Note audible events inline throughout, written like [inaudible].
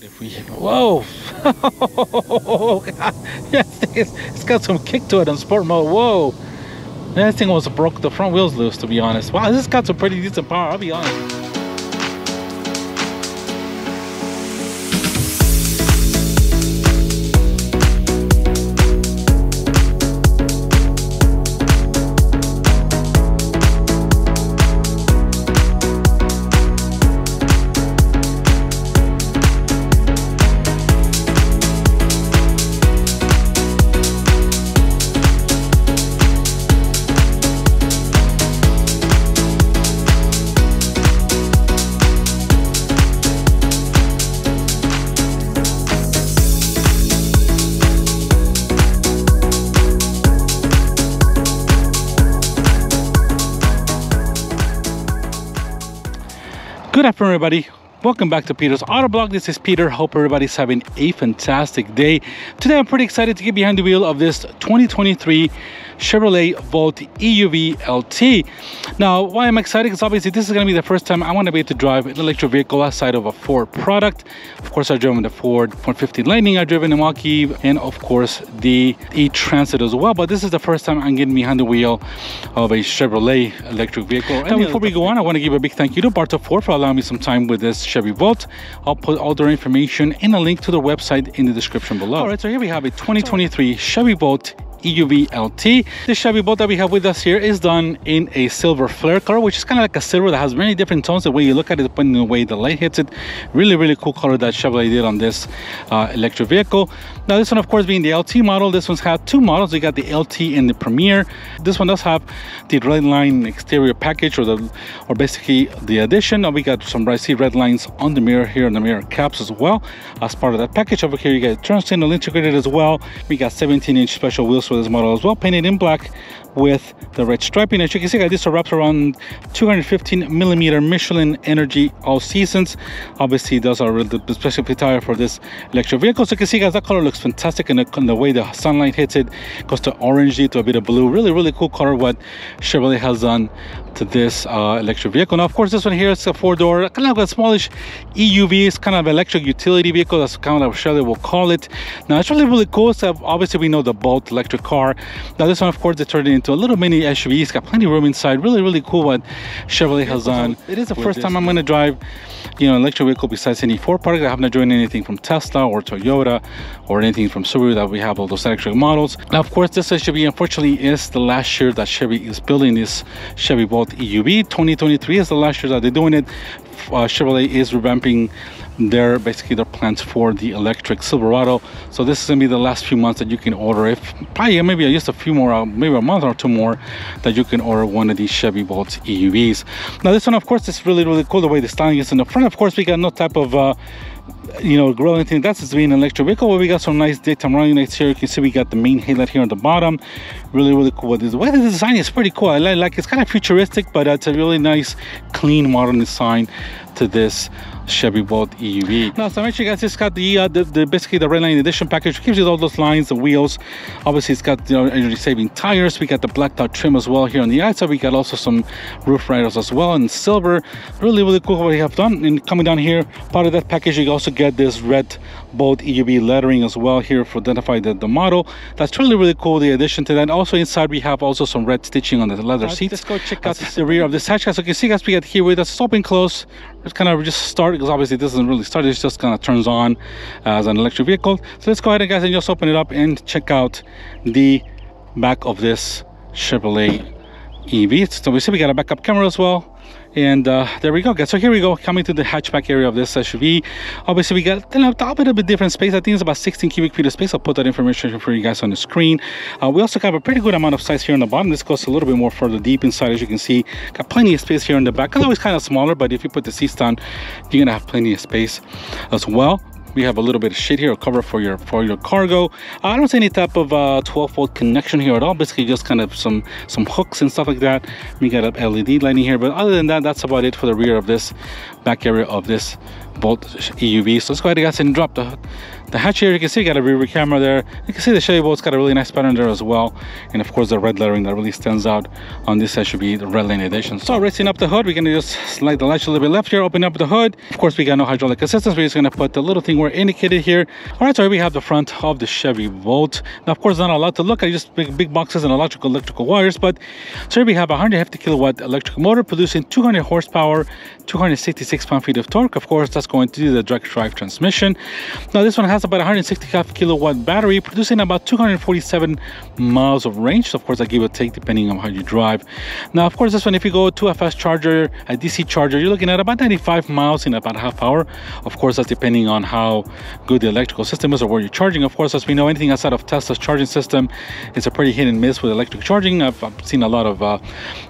If we whoa, [laughs] [laughs] yes, it's, it's got some kick to it in sport mode. Whoa, that thing almost broke the front wheels loose. To be honest, wow, this got some pretty decent power. I'll be honest. Good afternoon, everybody. Welcome back to Peter's Autovlog. This is Peter. Hope everybody's having a fantastic day. Today, I'm pretty excited to get behind the wheel of this 2023 Chevrolet Volt EUV LT. Now, why I'm excited is obviously this is going to be the first time I want to be able to drive an electric vehicle outside of a Ford product. Of course, I've driven the Ford 150 Lightning, I've driven the Mach-E, and of course the E-Transit as well. But this is the first time I'm getting behind the wheel of a Chevrolet electric vehicle. And before we go on, I want to give a big thank you to Bartow Ford for allowing me some time with this Chevy Volt. I'll put all their information and a link to the website in the description below. All right, so here we have a 2023 Chevy Volt EUV LT. This Chevy Bolt that we have with us here is done in a silver flare color, which is kind of like a silver that has many different tones. The way you look at it, depending on the way the light hits it, really, really cool color that Chevrolet did on this uh, electric vehicle. Now, this one, of course, being the LT model, this one's had two models. We got the LT and the Premier. This one does have the red line exterior package, or the, or basically the addition. We got some I see red lines on the mirror here on the mirror caps as well. As part of that package over here, you get turn signal integrated as well. We got 17 inch special wheels for this model as well, painted in black with the red striping. As you can see, guys, this wraps around 215 millimeter Michelin Energy all seasons. Obviously, those are the specialty tire for this electric vehicle. So you can see, guys, that color looks fantastic in the, the way the sunlight hits it. Goes to orangey to a bit of blue. Really, really cool color what Chevrolet has done to this uh, electric vehicle. Now, of course, this one here is a four-door, kind of a smallish EUV. It's kind of electric utility vehicle. That's kind of what Chevrolet will call it. Now, it's really, really cool. So obviously, we know the Bolt electric car. Now, this one, of course, they turned it into a little mini SUV. It's got plenty of room inside. Really, really cool what Chevrolet has done. It is the first time I'm going to drive, you know, electric vehicle besides any Ford product. I haven't driven anything from Tesla or Toyota or anything from Subaru that we have all those electric models. Now, of course, this SUV unfortunately is the last year that Chevy is building this Chevy Bolt EUV. 2023 is the last year that they're doing it. Uh, Chevrolet is revamping their basically their plans for the electric Silverado. So this is gonna be the last few months that you can order. If probably maybe just a few more, uh, maybe a month or two more, that you can order one of these Chevy Bolt EUVs. Now this one, of course, is really really cool the way the styling is in the front. Of course, we got no type of uh, you know, grill anything. That's being an electric vehicle. We got some nice daytime running lights here. You can see we got the main headlight here on the bottom. Really, really cool. The way the design is pretty cool. I like, like it's kind of futuristic, but it's a really nice, clean, modern design to this Chevy Bolt EUV. Now, so I mentioned, guys, it's got the, uh, the, the basically the Redline Edition package, which gives you all those lines, the wheels. Obviously, it's got you know energy saving tires. We got the blacked out trim as well here on the outside. We got also some roof riders as well in silver. Really, really cool what they have done. And coming down here, part of that package, you also get this red Bolt EUV lettering as well here for identify the, the model. That's really, really cool. The addition to that. Also inside, we have also some red stitching on the leather right, seats. Let's go check out the rear of this hatch. As you can see, guys, we got here with us stop and close. It's kind of just start because obviously it doesn't really start. It just kind of turns on as an electric vehicle. So let's go ahead and guys and just open it up and check out the back of this Chevrolet EV. So we see we got a backup camera as well and uh, there we go guys. So here we go coming to the hatchback area of this suv obviously we got a little bit of a different space. I think it's about 16 cubic feet of space. I'll put that information for you guys on the screen. Uh, we also have a pretty good amount of size here on the bottom. This goes a little bit more further deep inside as you can see. Got plenty of space here in the back. It's always kind of smaller but if you put the seats down you're gonna have plenty of space as well we have a little bit of shit here, a cover for your for your cargo. I don't see any type of uh, 12 volt connection here at all. Basically, just kind of some some hooks and stuff like that. We got a LED lighting here, but other than that, that's about it for the rear of this back area of this Bolt EUV. So let's go ahead guys and drop the the hatch here you can see you got a rear camera there. You can see the Chevy Bolt's got a really nice pattern there as well. And of course the red lettering that really stands out on this side should be the red line edition. So raising up the hood we're gonna just slide the latch a little bit left here open up the hood. Of course we got no hydraulic assistance. We're just gonna put the little thing we're indicated here. All right so here we have the front of the Chevy Bolt. Now of course not a lot to look at just big big boxes and electrical electrical wires but so here we have a 150 kilowatt electric motor producing 200 horsepower 266 pound-feet of torque. Of course that's going to do the direct drive transmission. Now this one has about 165 kilowatt battery producing about 247 miles of range. So of course I give or take depending on how you drive. Now of course this one if you go to a fast charger a DC charger you're looking at about 95 miles in about half hour. Of course that's depending on how good the electrical system is or where you're charging. Of course as we know anything outside of Tesla's charging system is a pretty hit and miss with electric charging. I've, I've seen a lot of uh,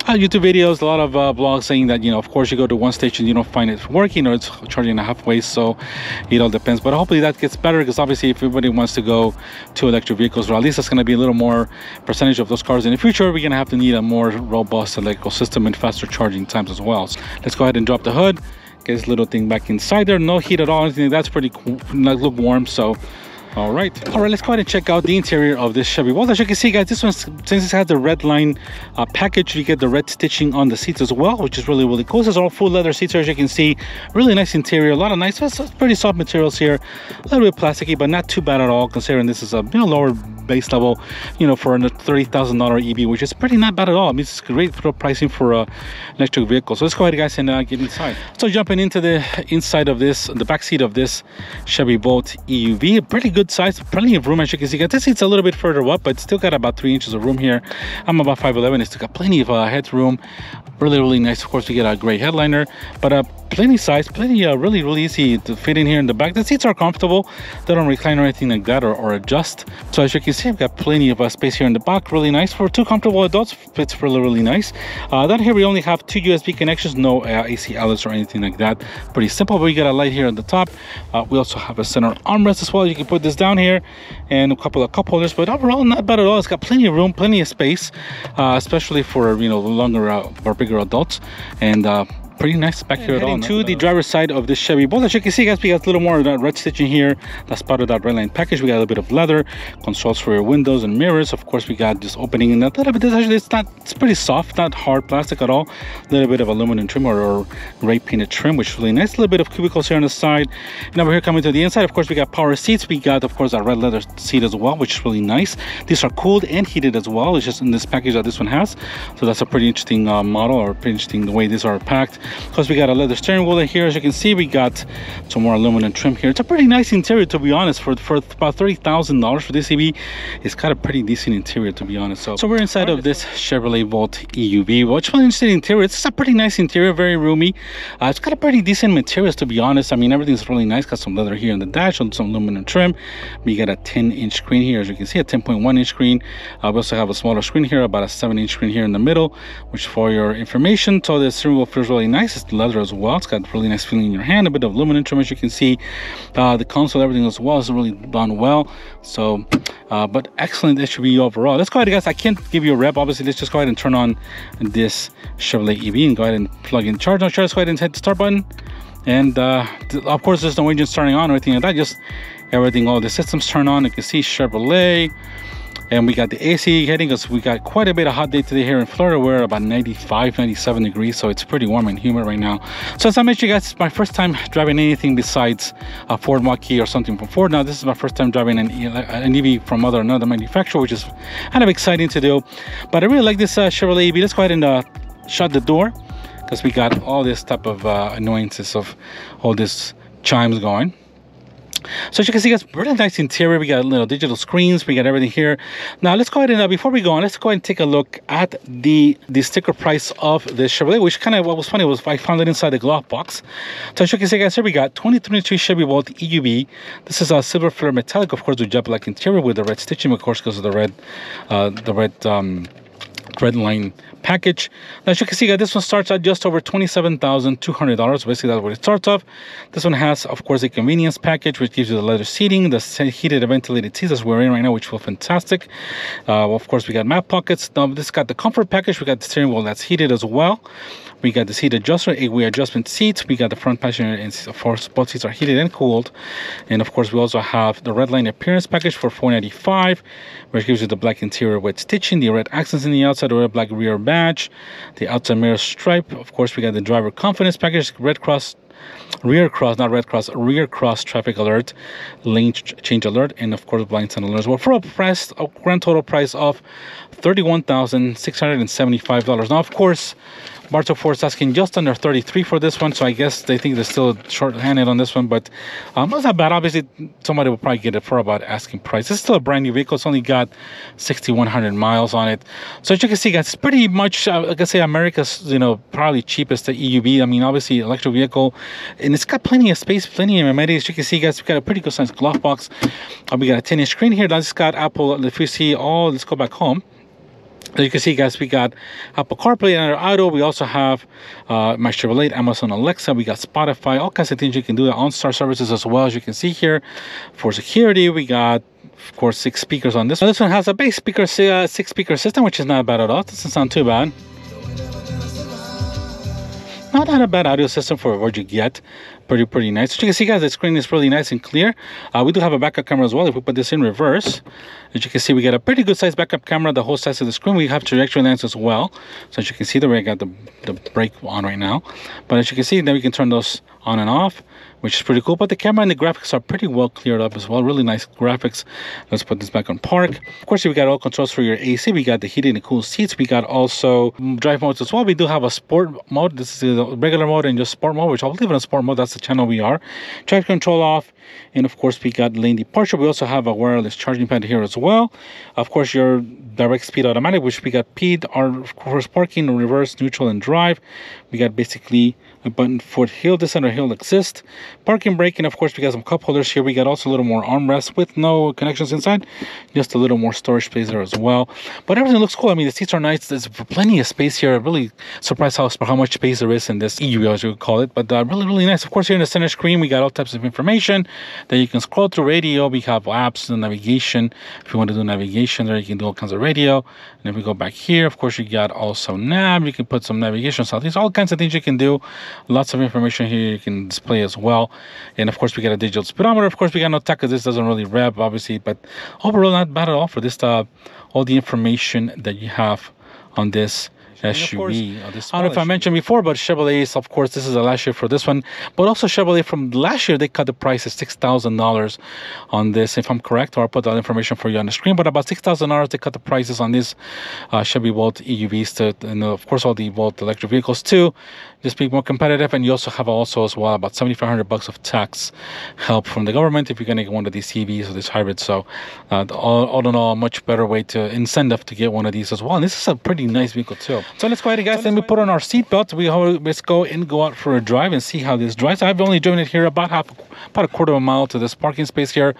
YouTube videos a lot of uh, blogs saying that you know of course you go to one station you don't find it working or it's charging halfway. So it all depends. But hopefully that gets better because obviously if everybody wants to go to electric vehicles or at least it's going to be a little more percentage of those cars in the future we're going to have to need a more robust electrical system and faster charging times as well. So let's go ahead and drop the hood get this little thing back inside there. No heat at all anything that's pretty cool look warm so all right. All right let's go ahead and check out the interior of this chevy. Well as you can see guys this one since it has the red line uh, package you get the red stitching on the seats as well which is really really cool. This is all full leather seats as you can see. Really nice interior a lot of nice pretty soft materials here. A little bit plasticky but not too bad at all considering this is a you know lower base level you know for a $30,000 EV which is pretty not bad at all. I mean it's great for pricing for a electric vehicle. So let's go ahead guys and uh, get inside. So jumping into the inside of this the back seat of this Chevy Bolt EUV pretty good size plenty of room as you can see. Got this seat's a little bit further up but still got about three inches of room here. I'm about 5'11 it's got plenty of uh, headroom. Really really nice of course to get a gray headliner but uh plenty size plenty uh, really really easy to fit in here in the back. The seats are comfortable. They don't recline or anything like that or, or adjust. So as you can see i've got plenty of uh, space here in the back really nice. For two comfortable adults fits really really nice. Uh down here we only have two usb connections no uh, ac outlets or anything like that. Pretty simple but we got a light here at the top. Uh, we also have a center armrest as well. You can put this down here and a couple of cup holders but overall not bad at all. It's got plenty of room plenty of space uh, especially for you know longer uh, or bigger adults. And pretty nice back here Heading to the driver's side of this Chevy Bolt. As you can see, guys, we got a little more of that red stitching here. That's part of that red line package. We got a little bit of leather, consoles for your windows and mirrors. Of course, we got this opening in that little bit. This actually, it's not, it's pretty soft, not hard plastic at all. A little bit of aluminum trim or, or gray painted trim, which is really nice. A little bit of cubicles here on the side. And over here coming to the inside, of course, we got power seats. We got, of course, a red leather seat as well, which is really nice. These are cooled and heated as well. It's just in this package that this one has. So that's a pretty interesting uh, model or pretty interesting the way these are packed. Of course, we got a leather steering wheel in here. As you can see we got some more aluminum trim here. It's a pretty nice interior to be honest. For for about thirty thousand dollars for this ev it's got a pretty decent interior to be honest. So so we're inside of this chevrolet Bolt euv which one interesting interior? It's a pretty nice interior very roomy. Uh, it's got a pretty decent materials to be honest. I mean everything's really nice. Got some leather here in the dash and some aluminum trim. We got a 10 inch screen here as you can see a 10.1 inch screen. Uh, we also have a smaller screen here about a 7 inch screen here in the middle which for your information so the steering wheel feels really nice it's leather as well well. It's got really nice feeling in your hand, a bit of aluminum trim as you can see. Uh, the console, everything as well is really done well. So, uh, but excellent SUV overall. Let's go ahead, guys. I can't give you a rep. Obviously, let's just go ahead and turn on this Chevrolet EV and go ahead and plug in charge. Now, sure, let's go ahead and hit the start button. And uh, of course, there's no engine starting on or anything like that. Just everything, all the systems turn on. You can see Chevrolet and we got the AC hitting us. We got quite a bit of hot day today here in Florida. We're about 95, 97 degrees, so it's pretty warm and humid right now. So as I mentioned, you guys, it's my first time driving anything besides a Ford Mach-E or something from Ford. Now, this is my first time driving an, an EV from other another manufacturer, which is kind of exciting to do. But I really like this uh, Chevrolet EV. Let's go ahead and uh, shut the door because we got all this type of uh, annoyances of all this chimes going so as you can see guys really nice interior. We got little digital screens. We got everything here. Now let's go ahead and uh, before we go on let's go ahead and take a look at the the sticker price of the chevrolet which kind of what was funny was i found it inside the glove box. So as you can see guys here we got 2023 chevy bolt euv this is a silver flare metallic of course with jet black interior with the red stitching of course because of the red uh the red um red line package. Now, as you can see, guys, this one starts at just over $27,200. Basically, that's what it starts off. This one has, of course, a convenience package, which gives you the leather seating, the heated ventilated seats as we're in right now, which feel fantastic. Uh, of course, we got map pockets. Now, this got the comfort package. We got the steering wheel that's heated as well. We got the eh, seat adjuster, eight-way adjustment seats. We got the front passenger and of course both seats are heated and cooled. And of course we also have the red line appearance package for 495 which gives you the black interior with stitching, the red accents in the outside, the red black rear badge, the outside mirror stripe. Of course we got the driver confidence package, red cross rear cross, not red cross, rear cross traffic alert, lane change alert, and of course blind sign alert as well. For a price, a grand total price of $31,675. Now, of course, Bartow Ford's asking just under 33 for this one, so I guess they think they're still short-handed on this one, but um, not that bad. Obviously, somebody will probably get it for about asking price. It's still a brand new vehicle. It's only got 6,100 miles on it. So as you can see, guys, it's pretty much, uh, like I say, America's, you know, probably cheapest EUV. I mean, obviously, electric vehicle, and it's got plenty of space, plenty of amenities. You can see, guys, we got a pretty good sized glove box. Uh, we got a 10-inch screen here. That's got Apple, if you see, oh, let's go back home. You can see, guys, we got Apple CarPlay and auto. We also have uh, my Chevrolet, Amazon Alexa. We got Spotify, all kinds of things you can do. The OnStar services as well, as you can see here. For security, we got, of course, six speakers on this. Now, this one has a base speaker, uh, six speaker system, which is not bad at all. Doesn't sound too bad. Not, not a bad audio system for what you get pretty pretty nice. So you can see guys the screen is really nice and clear. Uh, we do have a backup camera as well if we put this in reverse. As you can see we get a pretty good size backup camera the whole size of the screen. We have trajectory lens as well. So as you can see the way I got the, the brake on right now. But as you can see then we can turn those on and off which is pretty cool. But the camera and the graphics are pretty well cleared up as well. Really nice graphics. Let's put this back on park. Of course, we got all controls for your AC. We got the heated and cool seats. We got also drive modes as well. We do have a sport mode. This is the regular mode and just sport mode, which I'll leave it on sport mode. That's the channel we are. Track control off. And of course, we got lane departure. We also have a wireless charging pad here as well. Of course, your direct speed automatic, which we got P, our course parking, reverse, neutral, and drive. We got basically a button for hill descent or hill assist. Parking brake, and of course we got some cup holders here. We got also a little more armrest with no connections inside. Just a little more storage space there as well. But everything looks cool. I mean, the seats are nice. There's plenty of space here. I'm really surprised how, how much space there is in this EU, as you call it. But uh, really, really nice. Of course, here in the center screen, we got all types of information that you can scroll through radio. We have apps and navigation. If you want to do navigation there, you can do all kinds of radio. And if we go back here, of course, you got also nav. You can put some navigation. So there's all kinds of things you can do lots of information here. You can display as well. And of course we got a digital speedometer. Of course we got no tech because this doesn't really rev obviously. But overall not bad at all for this uh all the information that you have on this SUV. Course, I don't know if I mentioned before, but Chevrolet, is, of course, this is the last year for this one. But also Chevrolet from last year, they cut the price at $6,000 on this, if I'm correct, or I'll put that information for you on the screen. But about $6,000, they cut the prices on these uh, Chevy Volt EUVs, to, and of course, all the Volt electric vehicles too just be more competitive and you also have also as well about 7500 bucks of tax help from the government if you're going to get one of these EVs or this hybrid so uh, all, all, in all a much better way to incentive to get one of these as well. And this is a pretty nice vehicle too. So let's go ahead guys. So let me put on our seatbelt. We let's go and go out for a drive and see how this drives. I've only driven it here about half about a quarter of a mile to this parking space here.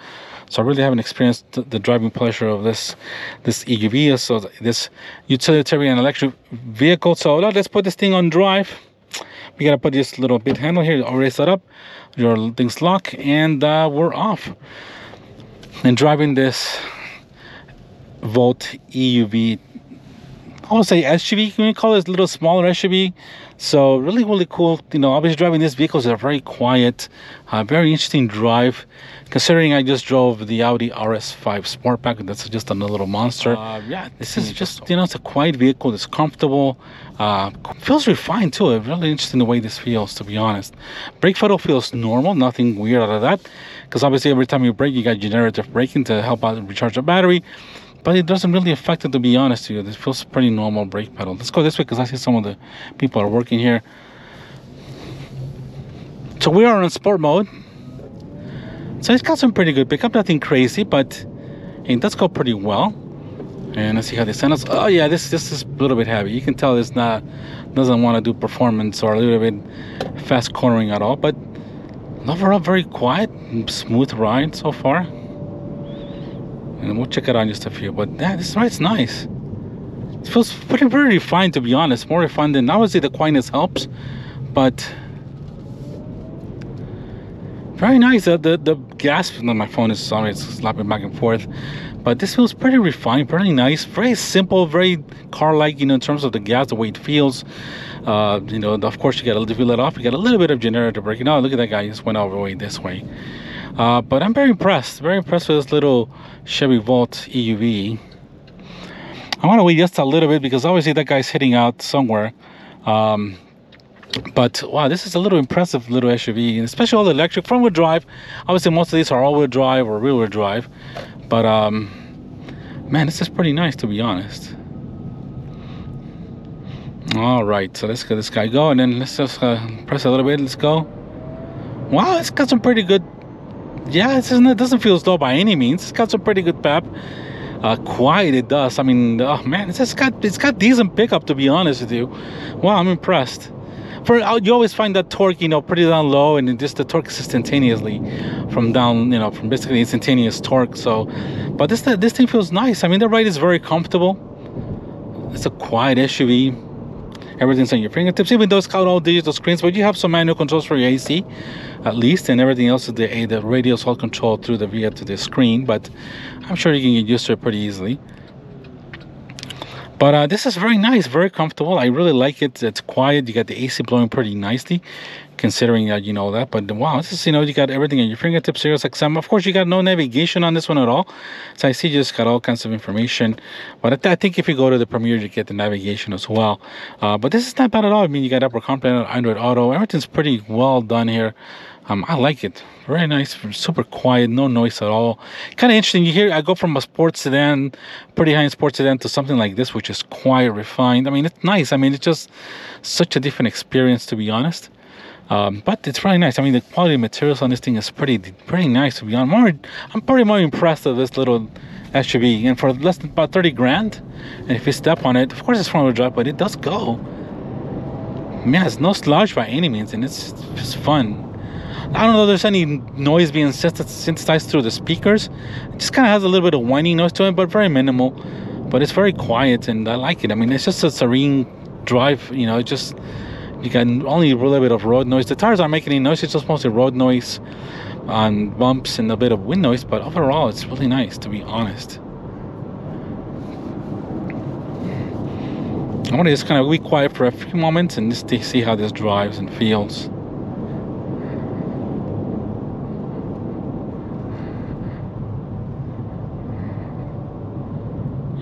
So I really haven't experienced the driving pleasure of this this EUV, so this utilitarian electric vehicle. So let's put this thing on drive we gotta put this little bit handle here already set up your things lock and uh, we're off. And driving this Volt EUV I would say SUV can we call this little smaller SUV so really really cool you know obviously driving this vehicle is a very quiet uh, very interesting drive considering I just drove the Audi RS5 Sportback, that's just a little monster. Uh, yeah, this is just, you know, it's a quiet vehicle, it's comfortable, uh, feels refined too. Really interesting the way this feels, to be honest. Brake pedal feels normal, nothing weird out of that, because obviously every time you brake, you got generative braking to help out recharge the battery. But it doesn't really affect it, to be honest with you. This feels pretty normal brake pedal. Let's go this way because I see some of the people are working here. So we are in sport mode. So it's got some pretty good pickup, nothing crazy, but it does go pretty well. And let's see how this sounds. Oh yeah, this this is a little bit heavy. You can tell it's not doesn't want to do performance or a little bit fast cornering at all. But overall, very quiet, smooth ride so far. And we'll check it out in just a few. But yeah, this ride's nice. It feels pretty, pretty refined to be honest. More refined than obviously the quietness helps, but very nice. The the, the gas. No, my phone is sorry, it's slapping back and forth. But this feels pretty refined, pretty nice, very simple, very car-like. You know, in terms of the gas, the way it feels. Uh, you know, of course, you got a if you let off, you got a little bit of generator braking. Oh, look at that guy, he just went all the way this way. Uh, but I'm very impressed, very impressed with this little Chevy Volt EUV. I want to wait just a little bit because obviously that guy's hitting out somewhere. Um, but wow, this is a little impressive little SUV, and especially all the electric front wheel drive. Obviously, most of these are all wheel drive or rear wheel drive, but um, man, this is pretty nice to be honest. All right, so let's get this guy go, and then let's just uh, press a little bit. Let's go. Wow, it's got some pretty good. Yeah, it doesn't, feel slow by any means. It's got some pretty good pep uh, quiet it does. I mean, oh man, it's just got it's got decent pickup to be honest with you. Wow, I'm impressed. For uh, you always find that torque, you know, pretty down low, and just the torque is instantaneously from down, you know, from basically instantaneous torque. So, but this this thing feels nice. I mean, the ride is very comfortable. It's a quiet SUV. Everything's on your fingertips, even though it's got all digital screens, but you have some manual controls for your AC at least, and everything else is the, eh, the radio is all controlled through the via to the screen, but I'm sure you can get used to it pretty easily. But uh, this is very nice, very comfortable. I really like it. It's quiet. You got the AC blowing pretty nicely, considering that you know that. But wow, this is you know you got everything at your fingertips. Sirius XM. Of course, you got no navigation on this one at all. So I see you just got all kinds of information. But I, think if you go to the Premier, you get the navigation as well. Uh, but this is not bad at all. I mean, you got Apple CarPlay, Android Auto. Everything's pretty well done here. Um, I like it. Very nice, super quiet, no noise at all. Kind of interesting. You hear I go from a sports sedan, pretty high-end sports sedan, to something like this, which is quiet, refined. I mean, it's nice. I mean, it's just such a different experience, to be honest. Um, but it's really nice. I mean, the quality of materials on this thing is pretty, pretty nice, to be honest. More, I'm pretty more impressed with this little SUV, and for less than about 30 grand, and if you step on it, of course it's front-wheel drive, but it does go. Man, it's no slouch by any means, and it's just fun. I don't know if there's any noise being synthesized through the speakers. It just kind of has a little bit of whining noise to it, but very minimal. But it's very quiet and I like it. I mean, it's just a serene drive, you know, it just, you got only a little bit of road noise. The tires aren't making any noise, it's just mostly road noise on bumps and a bit of wind noise, but overall, it's really nice, to be honest. I want to just kind of be quiet for a few moments and just to see how this drives and feels.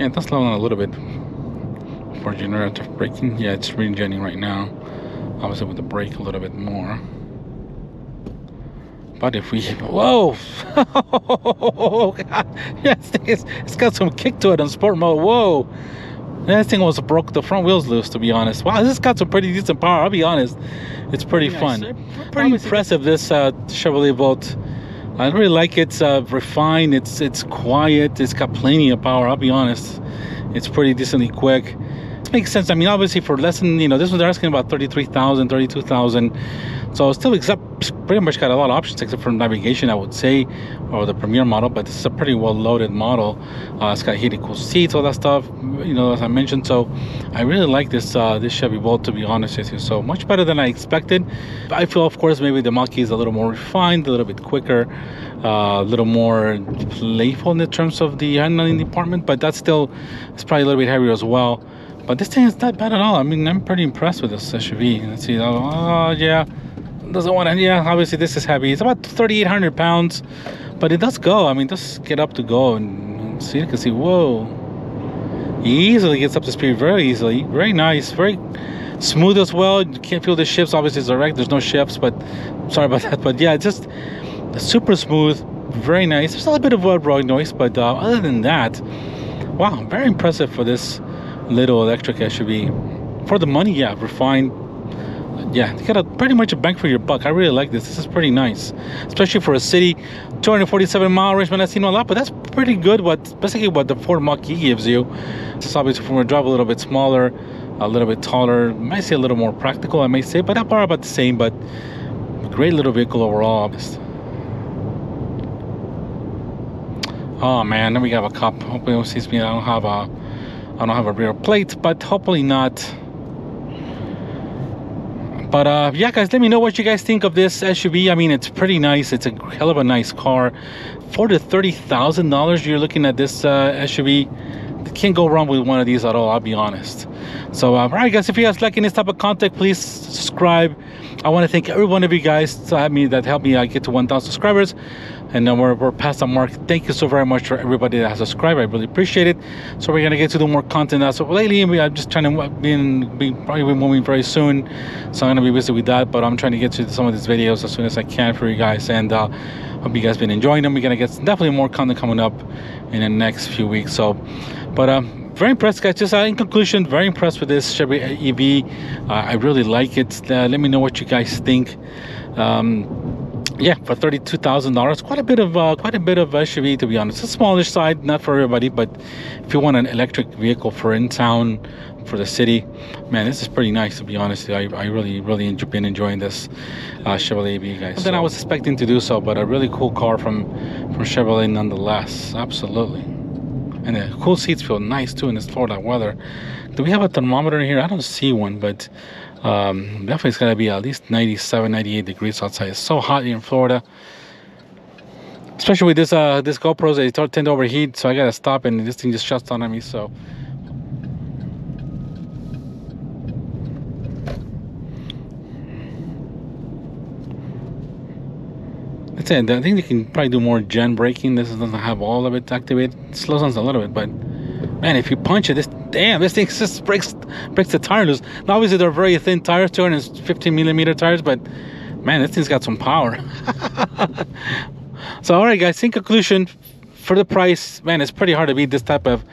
Yeah, it does slow down a little bit for generative braking. Yeah, it's regenerating right now. Obviously with the brake a little bit more. But if we, whoa, [laughs] yes, it's, it's got some kick to it in sport mode. Whoa, that thing was broke the front wheels loose. To be honest, wow, this got some pretty decent power. I'll be honest, it's pretty yeah, fun. It's pretty impressive. This uh, Chevrolet Volt I really like. It's uh, refined. It's it's quiet. It's got plenty of power. I'll be honest. It's pretty decently quick. It makes sense. I mean, obviously for less than you know, this one they're asking about 33,000, 32,000. So still except pretty much got a lot of options except for navigation, I would say, or the Premier model. But this is a pretty well loaded model. Uh, it's got heated cool seats, all that stuff. You know, as I mentioned. So I really like this uh, this Chevy Volt to be honest with you. So much better than I expected. I feel, of course, maybe the Mach-E is a little more refined, a little bit quicker, uh, a little more playful in the terms of the handling department. But that's still it's probably a little bit heavier as well. But this thing is not bad at all. I mean, I'm pretty impressed with this SUV. Let's see. Oh yeah doesn't want to yeah obviously this is heavy. It's about 3800 pounds but it does go. I mean just get up to go and see you can see whoa. He easily gets up to speed very easily. Very nice very smooth as well. You can't feel the shifts. Obviously it's direct. There's no shifts but [laughs] sorry about that. But yeah just super smooth very nice. There's a little bit of road noise but uh, other than that wow very impressive for this little electric SUV for the money yeah refined yeah, you got a pretty much a bang for your buck. I really like this. This is pretty nice, especially for a city. 247 mile range, seen a lot, but that's pretty good. What basically what the Ford Mach-E gives you. It's obviously from a drive a little bit smaller, a little bit taller. Might say a little more practical, I may say, but about about the same. But great little vehicle overall. Oh man, then we have a cop. Hopefully, he sees me. I don't have a I don't have a rear plate, but hopefully not. But uh, yeah, guys, let me know what you guys think of this SUV. I mean, it's pretty nice. It's a hell of a nice car. For the thirty thousand dollars, you're looking at this uh, SUV. Can't go wrong with one of these at all. I'll be honest. So, uh, all right, guys, if you guys like this type of content, please subscribe. I want to thank every one of you guys to have me that helped me uh, get to 1,000 subscribers. And uh, we're, we're past the mark. Thank you so very much for everybody that has subscribed. I really appreciate it. So we're gonna get to do more content as of lately we i'm just trying to be, in, be probably moving very soon. So i'm gonna be busy with that but i'm trying to get to some of these videos as soon as i can for you guys. And uh, hope you guys been enjoying them. We're gonna get definitely more content coming up in the next few weeks. So but um very impressed guys just uh, in conclusion very impressed with this chevy ev uh, i really like it uh, let me know what you guys think um, yeah, for thirty-two thousand dollars, quite a bit of uh, quite a bit of SUV to be honest. It's a smallish side, not for everybody, but if you want an electric vehicle for in town, for the city, man, this is pretty nice to be honest. I, I really really enjoy, been enjoying this uh, Chevrolet EV, guys. So. Than I was expecting to do so, but a really cool car from from Chevrolet nonetheless. Absolutely, and the cool seats feel nice too in this Florida weather. Do we have a thermometer here? I don't see one, but um, definitely it's gonna be at least 97 98 degrees outside it's so hot here in Florida especially with this uh this GoPros they tend to overheat so I gotta stop and this thing just shuts down on me so That's it. I think you can probably do more gen braking. This doesn't have all of it activated. It slows down a little bit, but man, if you punch it, this damn, this thing just breaks breaks the tire loose. Now, obviously, they're very thin tires, 215 millimeter tires, but man, this thing's got some power. [laughs] so, all right, guys. In conclusion, for the price, man, it's pretty hard to beat this type of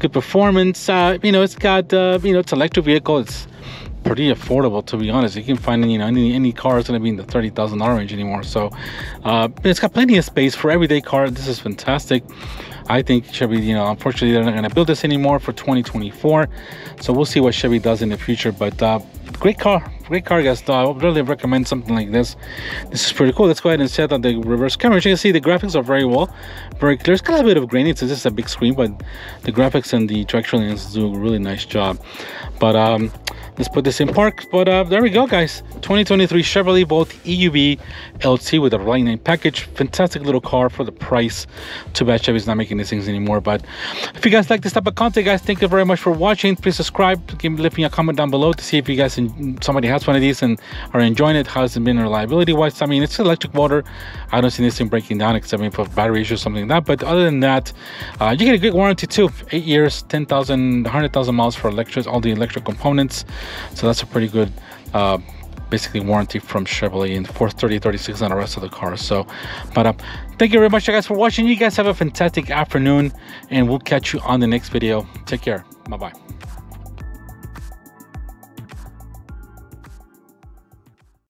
good performance. Uh, you know, it's got uh, you know, it's electric vehicle. It's pretty affordable to be honest. You can find you know any any car is going to be in the thirty thousand dollar range anymore. So uh, it's got plenty of space for everyday car. This is fantastic. I think Chevy, you know, unfortunately, they're not going to build this anymore for 2024. So we'll see what Chevy does in the future. But uh, great car, great car, guys. Though i would really recommend something like this. This is pretty cool. Let's go ahead and set on the reverse camera. As you can see, the graphics are very well, very clear. It's got a bit of grainy. It's just a big screen, but the graphics and the traction lenses do a really nice job. But um, let's put this in park but uh, there we go guys 2023 chevrolet bolt euv lt with a lightning package fantastic little car for the price too bad chevy's not making these things anymore but if you guys like this type of content guys thank you very much for watching please subscribe give me leave me a comment down below to see if you guys and somebody has one of these and are enjoying it how's it been reliability wise i mean it's electric motor i don't see this thing breaking down except maybe for battery issues or something like that. But other than that uh, you get a good warranty too. Eight years 10,000 100,000 miles for electric all the electric components. So that's a pretty good uh, basically warranty from Chevrolet in 430 36 on the rest of the cars. So but uh, thank you very much guys for watching. You guys have a fantastic afternoon and we'll catch you on the next video. Take care. Bye bye